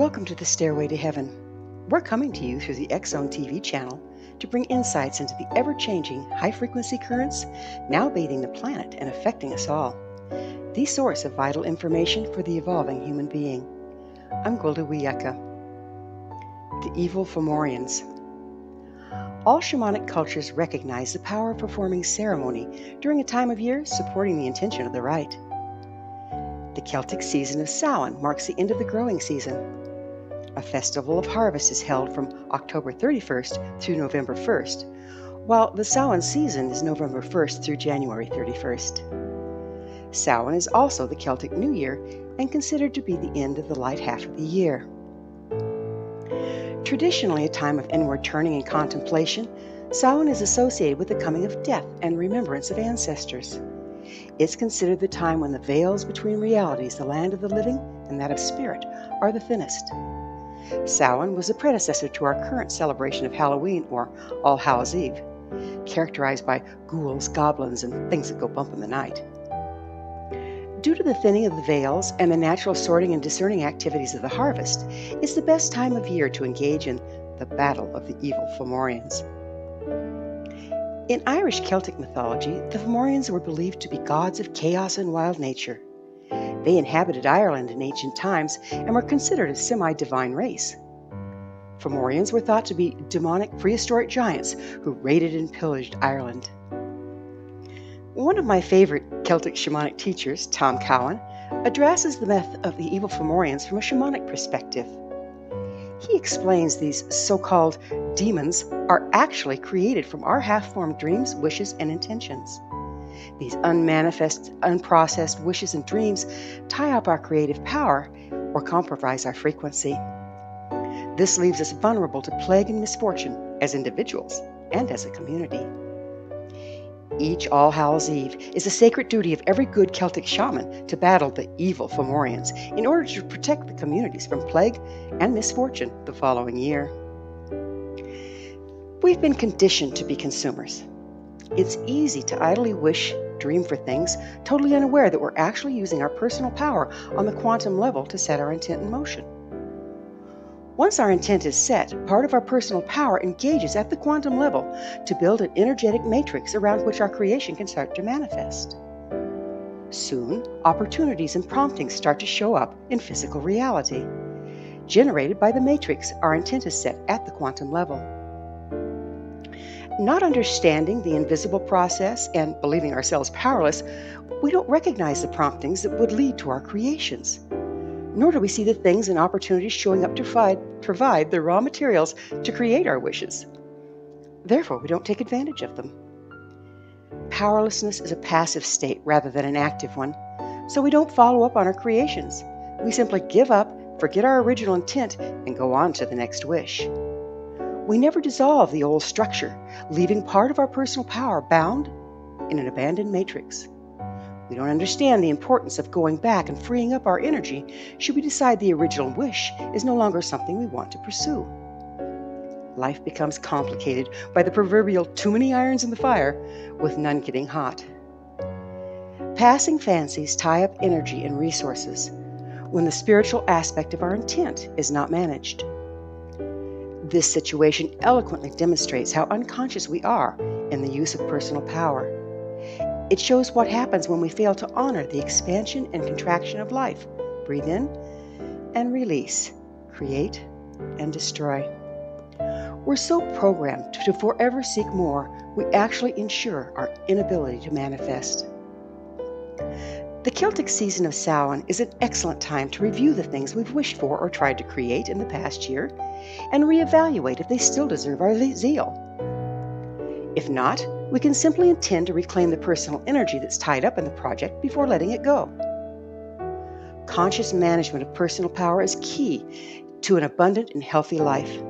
Welcome to the Stairway to Heaven. We're coming to you through the Zone TV channel to bring insights into the ever changing high frequency currents now bathing the planet and affecting us all. The source of vital information for the evolving human being. I'm Gwilda Wiyaka. The Evil Fomorians. All shamanic cultures recognize the power of performing ceremony during a time of year supporting the intention of the rite. The Celtic season of Samhain marks the end of the growing season. A festival of harvest is held from October 31st through November 1st, while the Samhain season is November 1st through January 31st. Samhain is also the Celtic New Year and considered to be the end of the light half of the year. Traditionally a time of inward turning and contemplation, Samhain is associated with the coming of death and remembrance of ancestors. It's considered the time when the veils between realities, the land of the living and that of spirit, are the thinnest. Samhain was the predecessor to our current celebration of Halloween or All Hallows Eve, characterized by ghouls, goblins, and things that go bump in the night. Due to the thinning of the veils and the natural sorting and discerning activities of the harvest, it's the best time of year to engage in the battle of the evil Fomorians. In Irish Celtic mythology, the Fomorians were believed to be gods of chaos and wild nature. They inhabited Ireland in ancient times and were considered a semi divine race. Fomorians were thought to be demonic prehistoric giants who raided and pillaged Ireland. One of my favorite Celtic shamanic teachers, Tom Cowan, addresses the myth of the evil Fomorians from a shamanic perspective. He explains these so called demons are actually created from our half formed dreams, wishes, and intentions. These unmanifest, unprocessed wishes and dreams tie up our creative power or compromise our frequency. This leaves us vulnerable to plague and misfortune as individuals and as a community. Each All Hallows Eve is a sacred duty of every good Celtic shaman to battle the evil Fomorians in order to protect the communities from plague and misfortune the following year. We've been conditioned to be consumers. It's easy to idly wish, dream for things, totally unaware that we're actually using our personal power on the quantum level to set our intent in motion. Once our intent is set, part of our personal power engages at the quantum level to build an energetic matrix around which our creation can start to manifest. Soon, opportunities and promptings start to show up in physical reality. Generated by the matrix, our intent is set at the quantum level. Not understanding the invisible process and believing ourselves powerless, we don't recognize the promptings that would lead to our creations nor do we see the things and opportunities showing up to provide, provide the raw materials to create our wishes. Therefore, we don't take advantage of them. Powerlessness is a passive state rather than an active one, so we don't follow up on our creations. We simply give up, forget our original intent, and go on to the next wish. We never dissolve the old structure, leaving part of our personal power bound in an abandoned matrix. We don't understand the importance of going back and freeing up our energy should we decide the original wish is no longer something we want to pursue. Life becomes complicated by the proverbial too many irons in the fire with none getting hot. Passing fancies tie up energy and resources when the spiritual aspect of our intent is not managed. This situation eloquently demonstrates how unconscious we are in the use of personal power. It shows what happens when we fail to honor the expansion and contraction of life. Breathe in and release, create and destroy. We're so programmed to forever seek more, we actually ensure our inability to manifest. The Celtic season of Samhain is an excellent time to review the things we've wished for or tried to create in the past year and reevaluate if they still deserve our zeal. If not, we can simply intend to reclaim the personal energy that's tied up in the project before letting it go. Conscious management of personal power is key to an abundant and healthy life.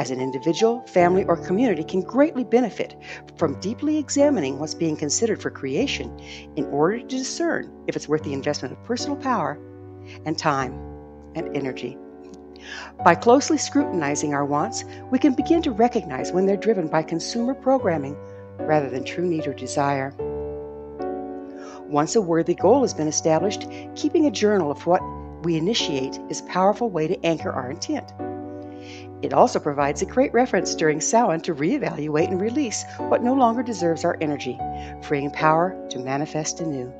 As an individual, family, or community can greatly benefit from deeply examining what's being considered for creation in order to discern if it's worth the investment of personal power and time and energy. By closely scrutinizing our wants, we can begin to recognize when they're driven by consumer programming rather than true need or desire. Once a worthy goal has been established, keeping a journal of what we initiate is a powerful way to anchor our intent. It also provides a great reference during Samhain to reevaluate and release what no longer deserves our energy, freeing power to manifest anew.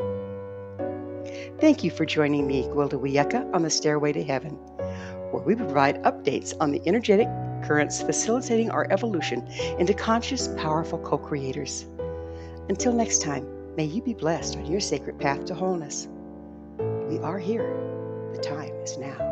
Thank you for joining me, Gwilda Wiyaka, on the Stairway to Heaven, where we provide updates on the energetic currents facilitating our evolution into conscious, powerful co creators. Until next time, may you be blessed on your sacred path to wholeness. We are here. The time is now.